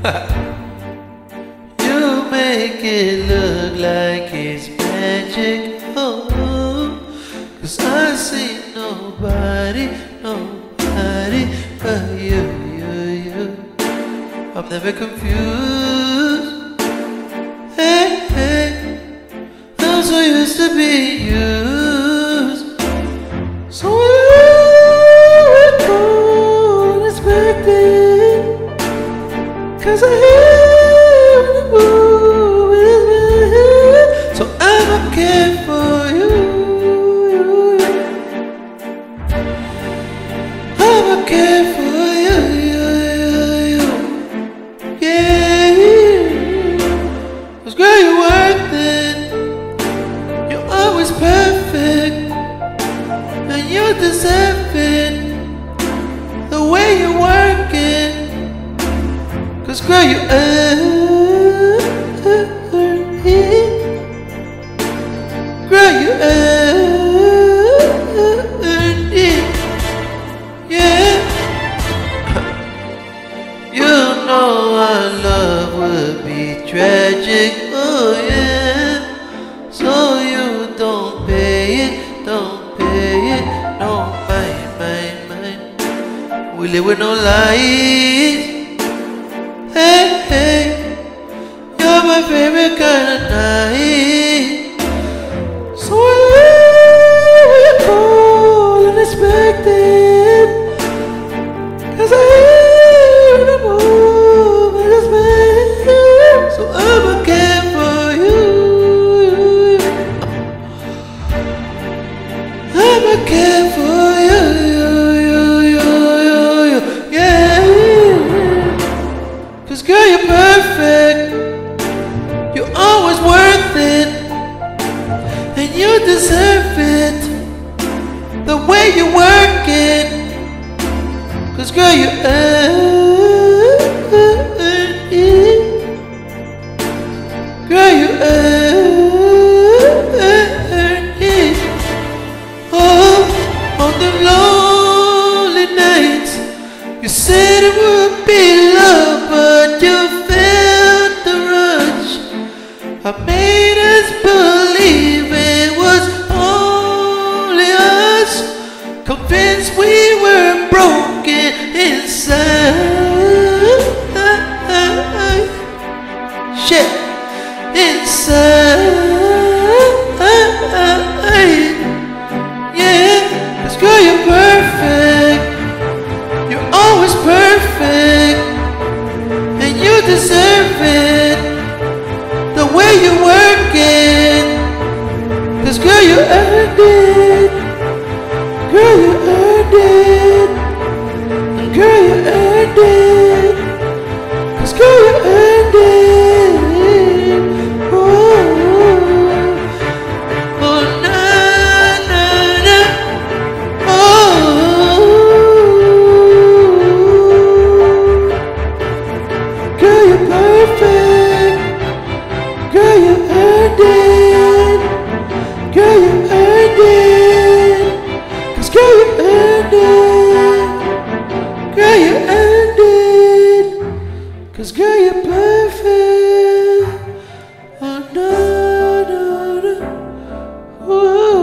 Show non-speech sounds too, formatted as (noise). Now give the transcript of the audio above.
(laughs) you make it look like it's magic, oh, cause I see nobody, nobody but you, you, you. I'm never confused. Hey, hey, those who used to be you. Cause I hear the move is So I'ma care for you. I'ma care for you. Yeah. Cause girl, you're worth it. You're always perfect. And you deserve girl, you earn it. Girl, you earn it. Yeah. You know our love would be tragic. Oh, yeah. So you don't pay it, don't pay it. No, mine, mine, mine. We live with no lies. Hey, you're my favorite kind of night. So I call unexpected. Cause I hear the move in this man. So I'ma care for you. I'ma care you work it. Cause girl, you earn it. Girl, you earn it. Oh, on the lonely nights, you said it would be love, but you felt the rush. I made us Girl, you earned it. Ooh.